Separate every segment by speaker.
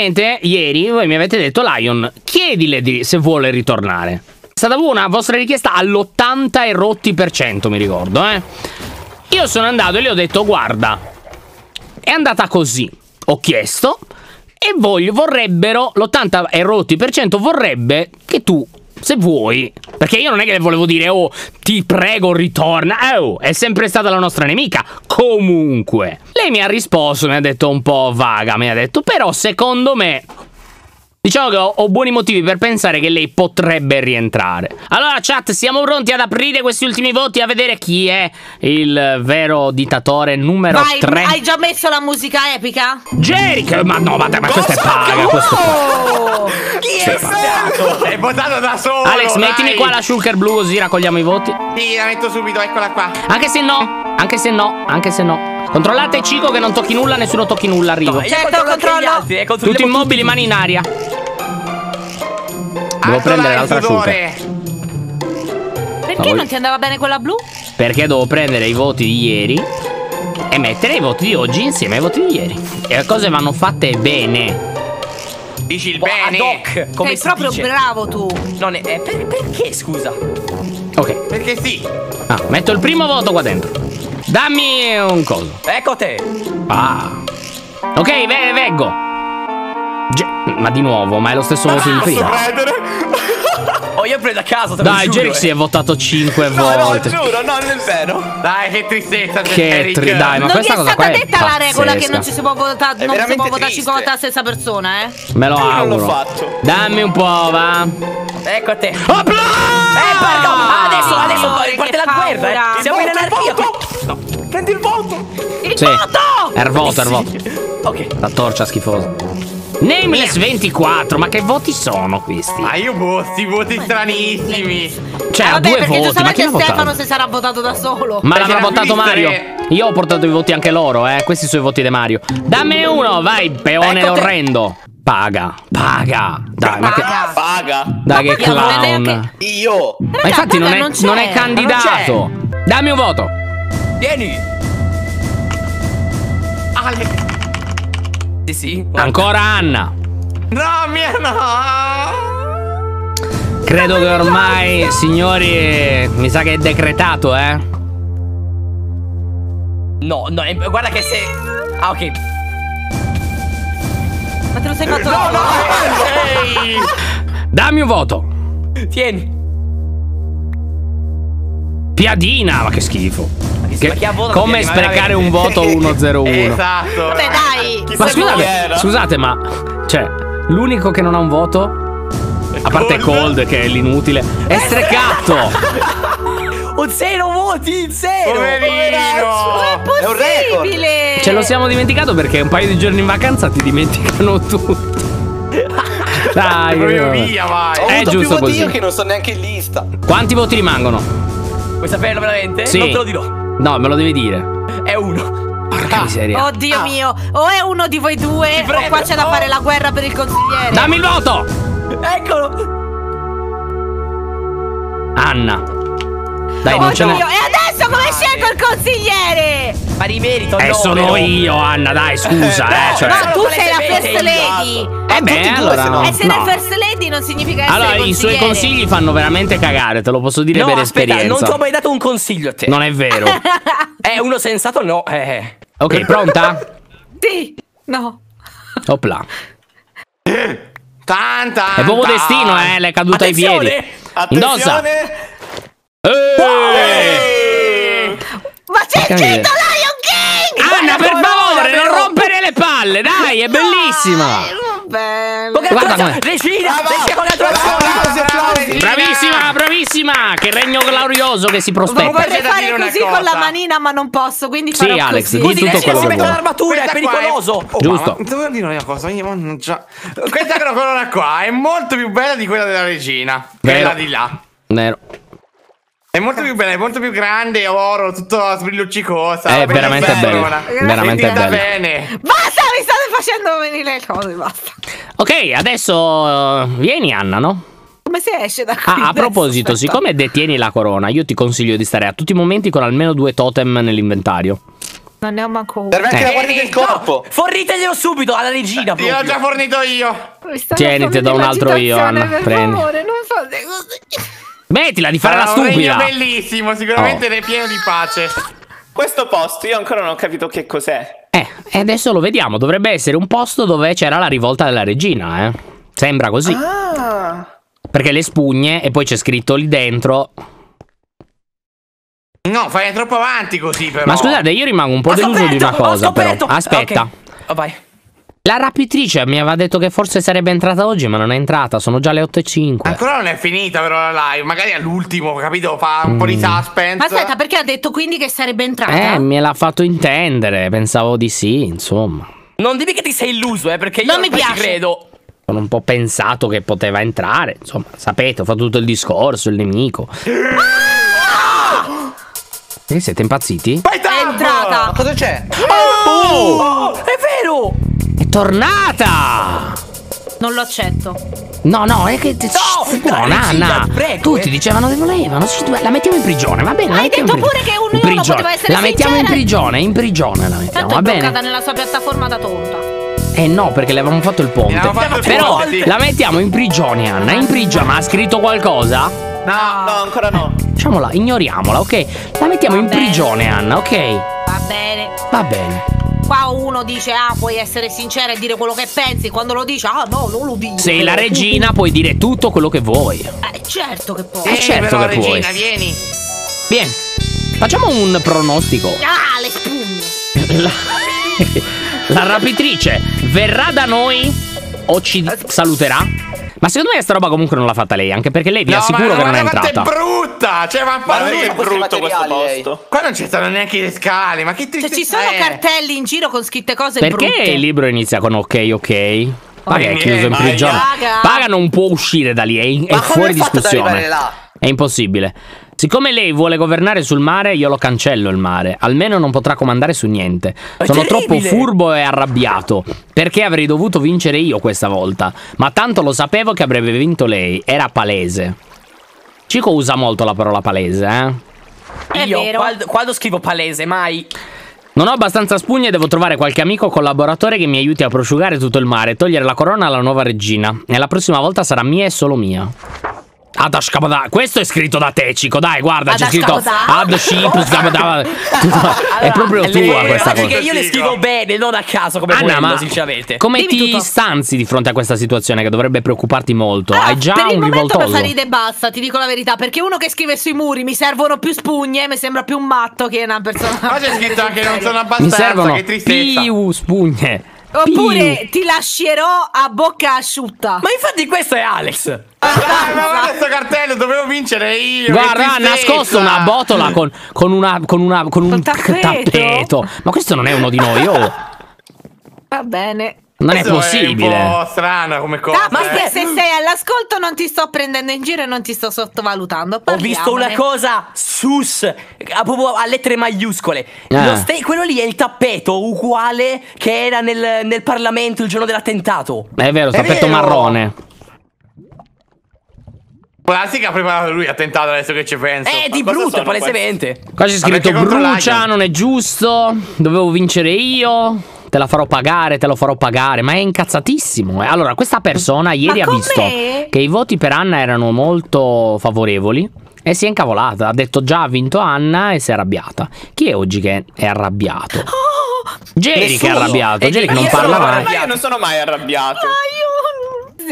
Speaker 1: praticamente ieri voi mi avete detto Lion, chiedile di, se vuole ritornare. È stata una vostra richiesta all'80 e rotti per cento, mi ricordo, eh. Io sono andato e le ho detto guarda, è andata così. Ho chiesto e voglio, vorrebbero, l'80 e rotti per cento vorrebbe che tu se vuoi. Perché io non è che le volevo dire, oh, ti prego, ritorna. Oh, è sempre stata la nostra nemica. Comunque. Lei mi ha risposto, mi ha detto un po' vaga, mi ha detto, però secondo me Diciamo che ho, ho, buoni motivi per pensare che lei potrebbe rientrare. Allora, chat, siamo pronti ad aprire questi ultimi voti a vedere chi è il vero dittatore numero
Speaker 2: Vai,
Speaker 1: 3.
Speaker 2: Hai già messo la musica epica?
Speaker 1: Jericho! Ma no, ma, ma questo è paga. Questo
Speaker 3: oh! Chi è stato? È votato da solo.
Speaker 1: Alex, dai. mettimi qua la shulker blu così raccogliamo i voti.
Speaker 3: Sì, la metto subito, eccola qua.
Speaker 1: Anche se no, anche se no, anche se no. Controllate Cico che non tocchi nulla, nessuno tocchi nulla, arrivo.
Speaker 2: No, certo, controllo.
Speaker 1: Altri, eh, Tutti immobili, mani in aria. Devo prendere l'altra shulker.
Speaker 2: Perché no, non ti andava bene quella blu?
Speaker 1: Perché devo prendere i voti di ieri e mettere i voti di oggi insieme ai voti di ieri. E le cose vanno fatte bene.
Speaker 3: Dici il oh, bene?
Speaker 2: Doc, come Sei proprio dice? bravo tu.
Speaker 4: Non è, eh, per, perché, scusa?
Speaker 1: Ok.
Speaker 3: Perché sì.
Speaker 1: Ah, metto il primo voto qua dentro. Dammi un coso.
Speaker 4: Ecco te.
Speaker 1: Ah. Ok, ve vengo. Ge ma di nuovo, ma è lo stesso voto di prima.
Speaker 4: Oh, io prendo a caso, te
Speaker 1: Dai,
Speaker 4: Jerick
Speaker 1: si è votato 5
Speaker 4: no,
Speaker 1: volte.
Speaker 4: No, giuro, no, non è vero.
Speaker 3: Dai, che tristezza,
Speaker 1: Che tri dai, ma
Speaker 2: non
Speaker 1: questa cosa qua è
Speaker 2: Non è stata detta la regola che non ci si può votare, non si può votare 5 volte la stessa persona, eh?
Speaker 1: Me lo
Speaker 4: io
Speaker 1: auguro.
Speaker 4: non l'ho fatto.
Speaker 1: Dammi un po', va.
Speaker 4: Ecco a te.
Speaker 1: Opla!
Speaker 4: Eh, pardon, adesso, adesso parte la guerra, eh. Siamo in anarchia.
Speaker 3: No. Prendi il voto.
Speaker 2: Il
Speaker 1: sì.
Speaker 2: voto!
Speaker 1: È il voto, è il voto.
Speaker 4: Ok.
Speaker 1: La torcia schifosa. Nameless 24, ma che voti sono questi?
Speaker 3: Ma io sti voti stranissimi.
Speaker 1: Cioè,
Speaker 2: eh,
Speaker 1: ha
Speaker 2: vabbè,
Speaker 1: due
Speaker 2: perché
Speaker 1: voti, ma chi
Speaker 2: Stefano
Speaker 1: votato?
Speaker 2: si sarà votato da solo.
Speaker 1: Ma l'avrà votato Mario. Io ho portato i voti anche loro, eh. Questi sono i voti di Mario. Dammi uno, vai, peone
Speaker 4: ecco
Speaker 1: orrendo. Paga, paga. Dai, ma che.
Speaker 4: Paga.
Speaker 1: Dai, che clown.
Speaker 4: Io.
Speaker 1: Ma infatti non è, non è candidato. Dammi un voto.
Speaker 4: Vieni.
Speaker 3: Alex.
Speaker 4: Sì, sì.
Speaker 1: Ancora Anna.
Speaker 3: No, mia no.
Speaker 1: Credo che ormai, signori, mi sa che è decretato, eh.
Speaker 4: No, no, guarda che se. Ah, ok.
Speaker 2: Ma te lo sei fatto
Speaker 3: No, no, ehi.
Speaker 1: Dammi un voto.
Speaker 4: Tieni.
Speaker 1: Piadina, ma che schifo. Che-
Speaker 4: ma chi ha votato
Speaker 1: come
Speaker 4: Piadina?
Speaker 1: sprecare un voto 101.
Speaker 3: Esatto.
Speaker 2: Vabbè, dai.
Speaker 1: Ma
Speaker 4: Chissà
Speaker 1: scusate, scusate, ma cioè, l'unico che non ha un voto a parte Cold che è l'inutile è Strecatto.
Speaker 4: Ho zero voti, zero.
Speaker 3: Poverino.
Speaker 4: È un record.
Speaker 2: Possibile.
Speaker 1: Ce lo siamo dimenticato perché un paio di giorni in vacanza ti dimenticano tutti. Dai,
Speaker 3: Proprio via, vai.
Speaker 4: Ho
Speaker 1: È
Speaker 4: avuto
Speaker 1: giusto
Speaker 4: più voti
Speaker 1: così.
Speaker 4: io che non sono neanche in lista.
Speaker 1: Quanti voti rimangono?
Speaker 4: Vuoi saperlo veramente?
Speaker 1: Sì.
Speaker 4: Non te lo dirò.
Speaker 1: No, me lo devi dire.
Speaker 4: È uno.
Speaker 1: Porca miseria.
Speaker 2: Oddio
Speaker 4: Ah.
Speaker 2: mio, o è uno di voi due,
Speaker 4: prego.
Speaker 2: o qua c'è da fare la guerra per il consigliere.
Speaker 1: Dammi il voto!
Speaker 4: Eccolo.
Speaker 1: Anna. Dai, non ce n'è.
Speaker 2: e adesso come scelgo il consigliere?
Speaker 4: Pari merito.
Speaker 1: Eh,
Speaker 4: no,
Speaker 1: sono
Speaker 4: però.
Speaker 1: io, Anna, dai, scusa,
Speaker 4: No,
Speaker 1: eh. Cioè.
Speaker 2: Ma tu sei la first lady.
Speaker 1: Eh beh,
Speaker 4: tutti e due,
Speaker 1: allora
Speaker 4: se no.
Speaker 2: Essere
Speaker 1: no.
Speaker 2: first lady non significa essere
Speaker 1: Allora, i suoi consigli fanno veramente cagare, te lo posso dire
Speaker 4: No,
Speaker 1: per
Speaker 4: aspetta,
Speaker 1: esperienza.
Speaker 4: non ti ho mai dato un consiglio a te.
Speaker 1: Non è vero.
Speaker 4: È uno sensato, no. Eh.
Speaker 1: Ok, pronta?
Speaker 2: Sì. No.
Speaker 1: Opla.
Speaker 3: Tanta.
Speaker 1: È proprio destino, eh, le è caduta ai piedi. Indossa.
Speaker 4: Attenzione.
Speaker 1: Eh!
Speaker 2: Ma
Speaker 1: Porca
Speaker 2: scritto
Speaker 1: miseria.
Speaker 2: Lion King!
Speaker 1: Anna, per favore, non rompere le palle, dai, è bellissima.
Speaker 2: Vabbè.
Speaker 4: Guarda,
Speaker 1: com'è.
Speaker 4: Regina, regina con la tua
Speaker 3: applausi.
Speaker 1: Bravissima, bravissima. Che regno glorioso che si prospetta.
Speaker 3: Comunque
Speaker 2: Vorrei fare così con la manina, ma non posso, quindi
Speaker 1: Sì,
Speaker 2: farò
Speaker 1: Alex,
Speaker 2: così.
Speaker 1: di
Speaker 4: Così
Speaker 1: tutto quello
Speaker 4: si mette l'armatura, è pericoloso.
Speaker 3: Oh,
Speaker 1: Giusto.
Speaker 3: ma devo dire una cosa, io non già. Questa corona qua è molto più bella di quella della regina. Quella
Speaker 1: Vero.
Speaker 3: di là.
Speaker 1: Nero.
Speaker 3: È molto più bella, è molto più grande, oro, tutto sbrilluccicosa.
Speaker 1: È veramente
Speaker 3: bella
Speaker 1: bella. Veramente bella.
Speaker 3: bene.
Speaker 2: Basta, mi state facendo venire le cose, basta.
Speaker 1: Ok, adesso eh, vieni Anna, no?
Speaker 2: Come si esce da qui?
Speaker 1: Ah, a proposito,
Speaker 2: Aspetta.
Speaker 1: siccome detieni la corona, io ti consiglio di stare a tutti i momenti con almeno due totem nell'inventario.
Speaker 2: Non ne ho manco uno.
Speaker 5: Serve anche
Speaker 1: Eh.
Speaker 5: la guardia del corpo.
Speaker 4: Forniteglielo subito alla regina.
Speaker 3: Io l'ho già fornito io.
Speaker 1: Tieniti da un altro io, Anna,
Speaker 2: Per
Speaker 1: prendi.
Speaker 2: favore, non fate così.
Speaker 1: Mettila di fare la stupida.
Speaker 3: bellissimo, sicuramente
Speaker 1: Oh.
Speaker 3: è pieno di pace.
Speaker 5: Questo posto io ancora non ho capito che cos'è.
Speaker 1: Eh, e adesso lo vediamo. Dovrebbe essere un posto dove c'era la rivolta della regina, eh. Sembra così.
Speaker 5: Ah.
Speaker 1: Perché le spugne e poi c'è scritto lì dentro.
Speaker 3: No, fai troppo avanti così però.
Speaker 1: Ma scusate, io rimango un po'
Speaker 4: Ho
Speaker 1: deluso di una cosa, però. Aspetta.
Speaker 4: Ok. Oh, vai.
Speaker 1: La rapitrice mi aveva detto che forse sarebbe entrata oggi, ma non è entrata. Sono già le 8.05.
Speaker 3: Ancora non è finita però la live, magari all'ultimo, capito? Fa un po' di suspense.
Speaker 2: Ma aspetta, perché ha detto quindi che sarebbe entrata?
Speaker 1: Eh, me l'ha fatto intendere. Pensavo di sì, insomma.
Speaker 4: Non dimmi che ti sei illuso, eh, perché io
Speaker 2: Non mi
Speaker 4: ormai ci
Speaker 2: piace.
Speaker 4: credo.
Speaker 1: Sono un po' pensato che poteva entrare. Insomma, sapete, ho fatto tutto il discorso, il nemico. E siete impazziti?
Speaker 2: È entrata.
Speaker 5: Cosa c'è?
Speaker 4: Oh, è vero!
Speaker 1: Tornata!
Speaker 2: Non lo accetto.
Speaker 1: No, no, è che.
Speaker 4: No,
Speaker 1: no, Nanna.
Speaker 4: Prego,
Speaker 1: Tutti
Speaker 4: eh.
Speaker 1: dicevano che volevano. la mettiamo in prigione, va bene?
Speaker 2: Hai detto pure che
Speaker 1: in
Speaker 2: non
Speaker 1: prigione.
Speaker 2: poteva essere
Speaker 1: La mettiamo in prigione, in prigione la mettiamo,
Speaker 2: Tanto
Speaker 1: va
Speaker 2: è bloccata
Speaker 1: bene?
Speaker 2: nella sua piattaforma da tonta.
Speaker 1: Eh no, perché le avevamo fatto il ponte.
Speaker 3: Fatto il
Speaker 1: Però
Speaker 3: ponte, sì.
Speaker 1: la mettiamo in prigione, Anna. In prigione, ma ha scritto qualcosa?
Speaker 3: No,
Speaker 5: No, ancora no.
Speaker 1: Facciamola, ignoriamola, ok? La mettiamo
Speaker 2: Va
Speaker 1: in
Speaker 2: bene.
Speaker 1: prigione, Anna, ok?
Speaker 2: Va bene.
Speaker 1: Va bene.
Speaker 2: Qua uno dice, ah, puoi essere sincera e dire quello che pensi. Quando lo dice, ah, no, non lo dico.
Speaker 1: Sei la regina, puoi dire tutto quello che vuoi.
Speaker 2: Eh, certo che puoi.
Speaker 1: Eh,
Speaker 3: Vieni
Speaker 1: certo
Speaker 3: però,
Speaker 1: che puoi.
Speaker 3: regina, vieni.
Speaker 1: Vieni. Facciamo un pronostico.
Speaker 2: Ah, le spugne.
Speaker 1: La, la rapitrice verrà da noi o ci saluterà? Ma secondo me sta roba comunque non l'ha fatta lei, anche perché lei vi
Speaker 3: No,
Speaker 1: assicuro
Speaker 3: ma,
Speaker 1: che non è
Speaker 3: ma
Speaker 1: entrata.
Speaker 3: è brutta! Cioè, ma
Speaker 5: Ma perché è brutto questo materiali, lei? posto?
Speaker 3: Qua non ci stanno neanche le scale, ma che
Speaker 2: Cioè,
Speaker 3: tristezza
Speaker 2: ci sono
Speaker 3: è?
Speaker 2: cartelli in giro con scritte cose
Speaker 1: Perché
Speaker 2: brutte.
Speaker 1: il libro inizia con ok, ok? Paga è
Speaker 3: Oh,
Speaker 1: chiuso in prigione.
Speaker 2: Paga.
Speaker 1: Paga non può uscire da lì, è, in- è
Speaker 5: Ma come
Speaker 1: fuori
Speaker 5: hai fatto ad
Speaker 1: discussione.
Speaker 5: arrivare là?
Speaker 1: È impossibile. Siccome lei vuole governare sul mare, io lo cancello il mare. Almeno non potrà comandare su niente.
Speaker 4: È
Speaker 1: Sono
Speaker 4: terribile.
Speaker 1: troppo furbo e arrabbiato. Perché avrei dovuto vincere io questa volta. Ma tanto lo sapevo che avrebbe vinto lei. Era palese. Cico usa molto la parola palese, eh?
Speaker 2: È
Speaker 4: Io
Speaker 2: vero.
Speaker 4: quando, quando scrivo palese, mai.
Speaker 1: Non ho abbastanza spugne e devo trovare qualche amico o collaboratore che mi aiuti a prosciugare tutto il mare e togliere la corona alla nuova regina. E la prossima volta sarà mia e solo mia. Adashkabada. Questo è scritto da te, Cico. Dai, guarda, c'è scritto
Speaker 2: Adashkabada?
Speaker 1: È proprio tua questa cosa.
Speaker 4: che io le scrivo bene, non a caso come
Speaker 1: Anna,
Speaker 4: quello,
Speaker 1: ma
Speaker 4: sinceramente.
Speaker 1: come ti stanzi di fronte a questa situazione che dovrebbe preoccuparti molto?
Speaker 2: Ah,
Speaker 1: Hai già
Speaker 2: per il
Speaker 1: un
Speaker 2: momento mi
Speaker 1: rivoltoso?
Speaker 2: fa ride e basta, ti dico la verità, perché uno che scrive sui muri mi servono più spugne, mi sembra più un matto che una persona.
Speaker 3: Qua c'è scritto anche non sono
Speaker 1: Mi
Speaker 3: abbastanza,
Speaker 1: servono
Speaker 3: che tristezza.
Speaker 1: più spugne.
Speaker 2: Oppure ti lascerò a bocca asciutta.
Speaker 4: Ma infatti questo è Alex.
Speaker 3: Dai, ma guarda questo cartello, dovevo vincere io.
Speaker 1: Guarda, ha nascosto una botola con, con una, con, una, con
Speaker 2: un tappeto?
Speaker 1: tappeto. Ma questo non è uno di noi, oh.
Speaker 2: Va bene.
Speaker 1: Non è
Speaker 3: Questo
Speaker 1: possibile.
Speaker 3: È un po' strana come cosa.
Speaker 2: Ma
Speaker 3: eh.
Speaker 2: se, se sei all'ascolto non ti sto prendendo in giro e non ti sto sottovalutando.
Speaker 4: Ho visto una
Speaker 2: Parliamone.
Speaker 4: cosa sus a, proprio a lettere maiuscole.
Speaker 1: Eh.
Speaker 4: Lo ste- quello lì è il tappeto uguale che era nel, nel Parlamento il giorno dell'attentato.
Speaker 1: È vero,
Speaker 3: È
Speaker 1: tappeto
Speaker 3: vero.
Speaker 1: marrone.
Speaker 3: Ha preparato lui attentato adesso che ci penso.
Speaker 4: Eh, di brutto, palesemente.
Speaker 1: Qua c'è
Speaker 3: Ma
Speaker 1: scritto brucia, non è giusto. Dovevo vincere io. Te la farò pagare, te lo farò pagare. Ma è incazzatissimo. eh. Allora, questa persona ieri ha visto che i voti per Anna erano molto favorevoli. E si è incavolata. Ha detto già ha vinto Anna e si è arrabbiata. Chi è oggi che è arrabbiato?
Speaker 2: Oh,
Speaker 1: Jerry che è arrabbiato.
Speaker 4: E
Speaker 1: Jerry che
Speaker 4: io
Speaker 1: non parla mai.
Speaker 5: Ma io non sono mai arrabbiato.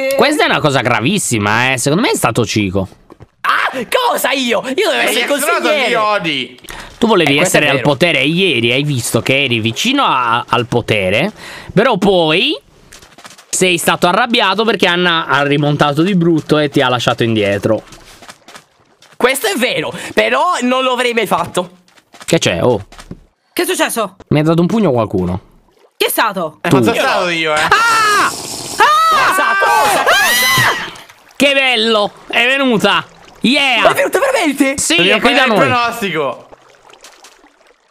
Speaker 2: Aiuto.
Speaker 1: Questa è una cosa gravissima, eh. Secondo me è stato Cico.
Speaker 4: Ah, cosa io? Io devo
Speaker 3: Hai
Speaker 4: essere
Speaker 3: estronato gli
Speaker 4: consigliere.
Speaker 3: odi.
Speaker 1: Tu volevi
Speaker 4: Eh,
Speaker 1: essere al potere ieri hai visto che eri vicino a- al potere, però poi sei stato arrabbiato perché Anna ha rimontato di brutto e ti ha lasciato indietro.
Speaker 4: Questo è vero, però non lo avrei mai fatto.
Speaker 1: Che c'è? Oh,
Speaker 2: Che è successo?
Speaker 1: mi ha dato un pugno qualcuno.
Speaker 2: Chi è stato?
Speaker 3: Eh, ma sono stato io, eh.
Speaker 4: Cosa?
Speaker 1: Che bello! È venuta!
Speaker 4: Ma
Speaker 1: Yeah!
Speaker 4: è venuto veramente?
Speaker 1: Sì,
Speaker 3: Dobbiamo
Speaker 1: è qui da
Speaker 3: fare il
Speaker 1: noi.
Speaker 3: pronostico. Ho un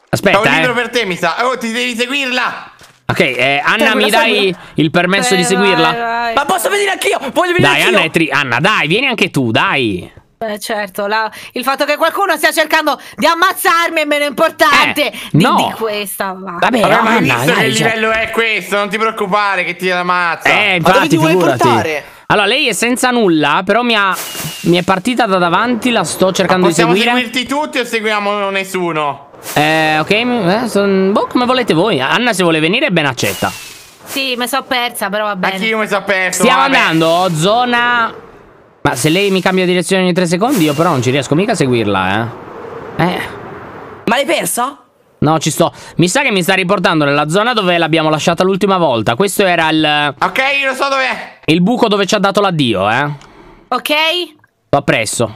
Speaker 1: Aspetta,
Speaker 3: libro
Speaker 1: eh.
Speaker 3: per te, mi sa. Oh, ti devi seguirla.
Speaker 1: Ok, eh, Anna,
Speaker 4: Segui,
Speaker 1: mi dai
Speaker 4: segui.
Speaker 1: il permesso di
Speaker 2: Eh,
Speaker 1: seguirla?
Speaker 2: vai, vai.
Speaker 4: Ma posso venire anch'io? Voglio venire
Speaker 1: Dai,
Speaker 4: anch'io.
Speaker 1: Anna, è tri- Anna, dai, vieni anche tu, dai.
Speaker 2: Eh, certo, la- il fatto che qualcuno stia cercando di ammazzarmi è meno importante
Speaker 1: Eh,
Speaker 2: di,
Speaker 1: no.
Speaker 2: di questa. va.
Speaker 1: Vabbè,
Speaker 3: Vabbè, ma visto che il
Speaker 1: cioè-
Speaker 3: livello è questo, non ti preoccupare che ti ammazza.
Speaker 1: Eh,
Speaker 6: Ma dove
Speaker 1: infatti,
Speaker 6: ti
Speaker 1: figurati.
Speaker 6: portare?
Speaker 1: Allora, lei è senza nulla, però mi, ha, mi è partita da davanti, la sto cercando di
Speaker 3: Possiamo
Speaker 1: seguire.
Speaker 3: seguirti tutti o seguiamo nessuno?
Speaker 1: Eh, ok, eh, son- boh, come volete voi. Anna, se vuole venire, ben accetta.
Speaker 2: Sì, mi so persa, però va bene.
Speaker 3: Anch'io mi sono perso.
Speaker 1: Stiamo
Speaker 3: vabbè.
Speaker 1: andando, zona. Ma se lei mi cambia direzione ogni tre secondi, io però non ci riesco mica a seguirla, eh. Eh.
Speaker 4: Ma l'hai persa?
Speaker 1: No, ci sto. Mi sa che mi sta riportando nella zona dove l'abbiamo lasciata l'ultima volta. Questo era il.
Speaker 3: Ok, io lo so dov'è.
Speaker 1: Il buco dove ci ha dato l'addio, eh.
Speaker 2: Ok?
Speaker 1: Sto appresso.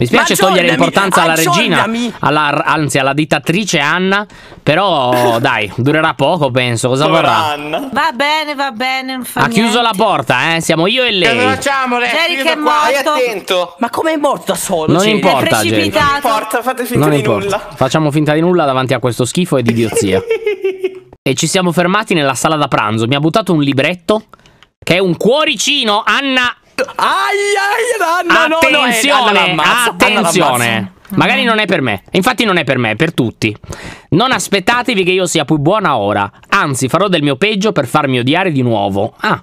Speaker 1: Mi spiace togliere importanza alla regina, alla, anzi alla dittatrice Anna, però dai, durerà poco penso, cosa
Speaker 5: Povera
Speaker 1: vorrà?
Speaker 5: Anna.
Speaker 2: Va bene, va bene, non fa
Speaker 1: Ha chiuso la
Speaker 2: niente.
Speaker 1: porta, eh, siamo io e
Speaker 3: Cosa
Speaker 1: lei.
Speaker 3: facciamo? Le?
Speaker 2: Jerry che è
Speaker 6: Stai
Speaker 2: morto.
Speaker 6: attento.
Speaker 4: Ma come è morto da solo?
Speaker 1: Non
Speaker 4: Jerry?
Speaker 1: importa,
Speaker 2: È
Speaker 1: Jerry.
Speaker 2: precipitato.
Speaker 5: Porta, fate finta
Speaker 1: Non
Speaker 5: di
Speaker 1: importa.
Speaker 5: nulla.
Speaker 1: Facciamo finta di nulla davanti a questo schifo e di idiozia. e ci siamo fermati nella sala da pranzo. Mi ha buttato un libretto che è un cuoricino. Anna,
Speaker 4: Ai, ai, no, no, no, eh,
Speaker 1: attenzione,
Speaker 4: Anna Anna
Speaker 1: attenzione. Magari non è per me. Infatti non è per me, è per tutti. Non aspettatevi che io sia più buona ora. Anzi, farò del mio peggio per farmi odiare di nuovo. Ah.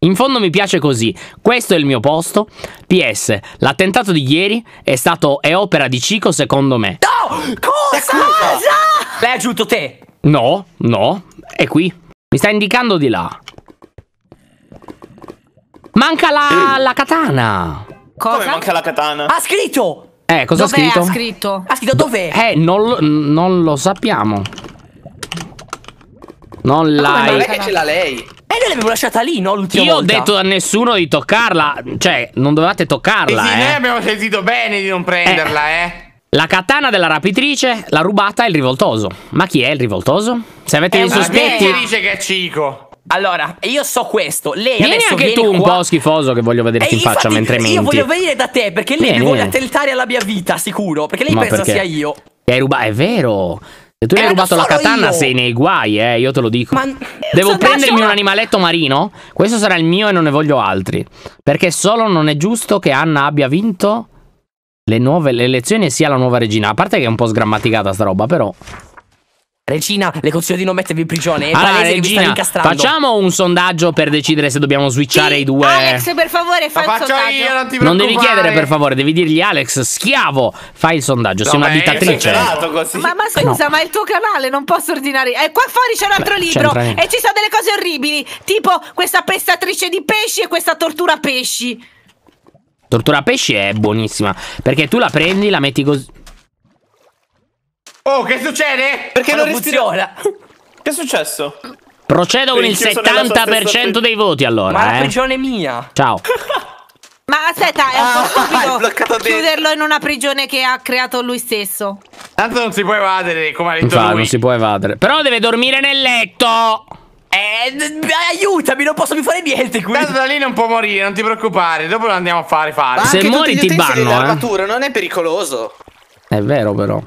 Speaker 1: In fondo mi piace così. Questo è il mio posto. PS, l'attentato di ieri è stato è opera di Cico secondo me.
Speaker 4: No! Cosa? L'hai aggiunto te?
Speaker 1: No, no, è qui. Mi sta indicando di là. Manca la, la katana.
Speaker 5: Come
Speaker 2: Cosa?
Speaker 5: manca la katana?
Speaker 4: Ha scritto!
Speaker 1: Eh, cosa ha scritto?
Speaker 2: ha scritto?
Speaker 4: Ha scritto dov'è?
Speaker 1: Eh, non lo, non lo sappiamo. Non
Speaker 6: Non
Speaker 1: l'hai.
Speaker 6: è che ce l'ha lei.
Speaker 4: E noi l'abbiamo lasciata lì, no? L'ultima
Speaker 1: Io ho
Speaker 4: volta.
Speaker 1: detto a nessuno di toccarla. Cioè, non dovevate
Speaker 3: Sì,
Speaker 1: toccarla,
Speaker 3: sì, noi
Speaker 1: eh.
Speaker 3: abbiamo sentito bene di non prenderla, eh.
Speaker 1: La katana della rapitrice l'ha rubata il rivoltoso. Ma chi è il rivoltoso? Se avete dei
Speaker 3: La
Speaker 1: sospetti.
Speaker 3: gente dice che è Cico.
Speaker 4: Allora, io so questo. Lei
Speaker 1: Vieni
Speaker 4: adesso
Speaker 1: anche
Speaker 4: vieni
Speaker 1: tu un
Speaker 4: qua.
Speaker 1: po' schifoso che voglio vederti
Speaker 4: Eh,
Speaker 1: in faccia mentre menti.
Speaker 4: Io voglio venire da te perché lei
Speaker 1: Vieni,
Speaker 4: mi vuole attentare alla mia vita, sicuro. Perché lei
Speaker 1: Ma
Speaker 4: pensa
Speaker 1: perché?
Speaker 4: sia io.
Speaker 1: Hai rubato. È vero. Se tu
Speaker 4: Eh,
Speaker 1: hai rubato la
Speaker 4: sono
Speaker 1: katana,
Speaker 4: io.
Speaker 1: sei nei guai, eh. Io te lo dico.
Speaker 4: Ma-
Speaker 1: Devo
Speaker 4: Sono
Speaker 1: prendermi
Speaker 4: sola.
Speaker 1: un animaletto marino. Questo sarà il mio e non ne voglio altri. Perché solo non è giusto che Anna abbia vinto le nuove le elezioni e sia la nuova regina. A parte che è un po' sgrammaticata sta roba, però.
Speaker 4: Regina, le consiglio di non mettervi in prigione. È
Speaker 1: Allora,
Speaker 4: vi stanno
Speaker 1: regina, facciamo un sondaggio per decidere se dobbiamo switchare
Speaker 2: Sì,
Speaker 1: i due.
Speaker 2: Alex, per favore, fai il
Speaker 3: faccio
Speaker 2: sondaggio.
Speaker 3: io, non ti
Speaker 1: non devi chiedere, per favore, devi dirgli Alex, schiavo, fai il sondaggio. Sei una dittatrice.
Speaker 2: Ma, ma scusa, ma è il tuo canale, non posso ordinare. E qua fuori c'è un altro
Speaker 1: Beh,
Speaker 2: libro e ci sono delle cose orribili, tipo questa pestatrice di pesci e questa tortura pesci.
Speaker 1: Tortura pesci è buonissima. Perché tu la prendi, la metti così.
Speaker 3: Oh, che succede?
Speaker 5: Perché non
Speaker 4: funziona.
Speaker 5: Che è successo?
Speaker 1: Procedo con il
Speaker 5: nella sua
Speaker 1: 70%
Speaker 5: stessa
Speaker 1: dei voti allora.
Speaker 4: Ma la
Speaker 1: eh.
Speaker 4: prigione è mia.
Speaker 1: Ciao.
Speaker 2: Ma aspetta, è un
Speaker 6: Ah,
Speaker 2: po'
Speaker 6: hai
Speaker 2: stupido chiuderlo in una prigione che ha creato lui stesso.
Speaker 3: Tanto non si può evadere, come ha detto
Speaker 1: Infatti,
Speaker 3: lui.
Speaker 1: non si può evadere. Però deve dormire nel letto.
Speaker 4: Eh, aiutami, non posso più fare niente qui.
Speaker 3: Tanto da lì non può morire, non ti preoccupare. Dopo lo andiamo a fare fare.
Speaker 6: Ma
Speaker 1: Se muori ti banno, eh.
Speaker 6: non è pericoloso.
Speaker 1: È vero, però.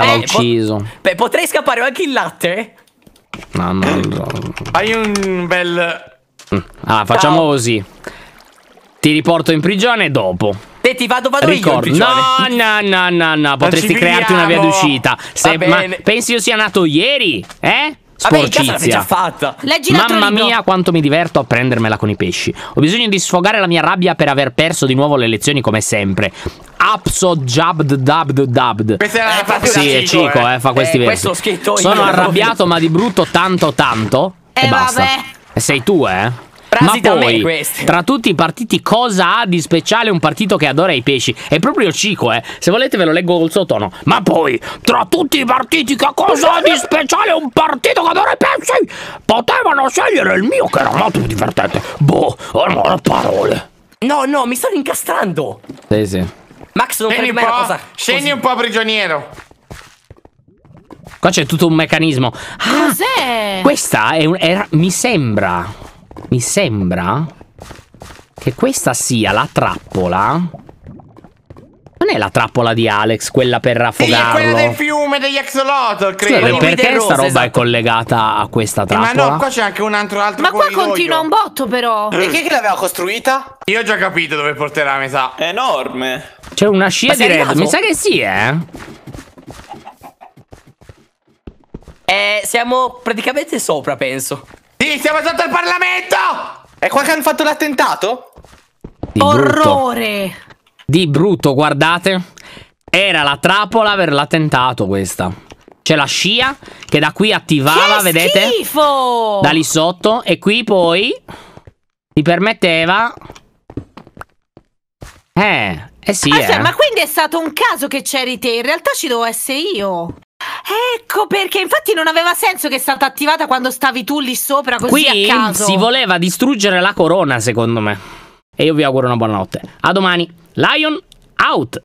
Speaker 1: Andava
Speaker 4: Eh,
Speaker 1: ucciso.
Speaker 4: Beh, potrei scappare anche in latte?
Speaker 1: No, no, no.
Speaker 3: Fai un bel.
Speaker 1: Ah, facciamo
Speaker 4: Ciao.
Speaker 1: così. Ti riporto in prigione dopo.
Speaker 4: Senti, vado, vado io in
Speaker 1: Ricordo.
Speaker 4: prigione.
Speaker 1: No, no, no, no, no. Potresti crearti una via d'uscita. Se- ma pensi io sia nato ieri? Eh?
Speaker 4: Vabbè, casa l'avevi già
Speaker 1: Sporcizia.
Speaker 4: fatta.
Speaker 1: Mamma mia, quanto mi diverto a prendermela con i pesci. Ho bisogno di sfogare la mia rabbia per aver perso di nuovo le elezioni come sempre. Apso jabd dabd dabd.
Speaker 3: Questa era la
Speaker 4: Eh,
Speaker 1: Sì, è
Speaker 3: Cico,
Speaker 1: Cico, eh, fa questi
Speaker 4: Eh,
Speaker 1: versi. Sono arrabbiato, ma di brutto tanto tanto.
Speaker 2: Eh,
Speaker 1: e basta.
Speaker 2: vabbè.
Speaker 1: E sei tu, eh?
Speaker 4: Frasi
Speaker 1: ma poi, tra tutti i partiti, cosa ha di speciale un partito che adora i pesci? È proprio Cico, eh? Se volete ve lo leggo col sottono. Ma poi, tra tutti i partiti, che cosa ha di speciale un partito che adora i pesci? Potevano scegliere il mio, che era molto più divertente. Boh, non ho parole.
Speaker 4: No, no, mi stanno incastrando.
Speaker 1: Sì, sì.
Speaker 4: Max non
Speaker 3: un
Speaker 4: mai una
Speaker 3: po',
Speaker 4: cosa.
Speaker 3: scendi un po' prigioniero.
Speaker 1: Qua c'è tutto un meccanismo. Ah,
Speaker 2: Cos'è?
Speaker 1: Questa è un. era- mi sembra. Mi sembra. Che questa sia la trappola. Non è la trappola di Alex, quella per
Speaker 3: Sì, è quella
Speaker 1: affogarlo?
Speaker 3: del fiume degli axolotl,
Speaker 1: Scusate,
Speaker 3: credo.
Speaker 4: Quelli
Speaker 1: perché
Speaker 4: del
Speaker 1: sta
Speaker 4: rosa,
Speaker 1: roba è
Speaker 4: esatto.
Speaker 1: collegata a questa
Speaker 3: Eh, ma
Speaker 1: trappola?
Speaker 3: no, qua c'è anche un altro altro
Speaker 2: Ma qua
Speaker 3: corridoio.
Speaker 2: continua un botto però.
Speaker 6: E chi è che l'aveva costruita?
Speaker 3: Io ho già capito dove porterà, mi sa.
Speaker 5: È enorme.
Speaker 1: C'è una scia
Speaker 4: Ma
Speaker 1: di red. Mi sa che sì, eh.
Speaker 4: Eh, siamo praticamente sopra, penso.
Speaker 3: Sì, siamo sotto il Parlamento!
Speaker 6: È qua che hanno fatto l'attentato?
Speaker 1: Di brutto.
Speaker 2: Orrore.
Speaker 1: Di brutto, guardate. Era la trappola per l'attentato questa. C'è la scia che da qui attivava,
Speaker 2: che
Speaker 1: vedete?
Speaker 2: schifo.
Speaker 1: Da lì sotto. E qui poi ti permetteva... Eh, eh sì,
Speaker 2: Aspetta,
Speaker 1: eh.
Speaker 2: ma quindi è stato un caso che c'eri te? In realtà ci devo essere io. Ecco perché, infatti non aveva senso che è stata attivata quando stavi tu lì sopra così
Speaker 1: Qui
Speaker 2: a caso.
Speaker 1: si voleva distruggere la corona, secondo me. E io vi auguro una buona notte. A domani. Lion out.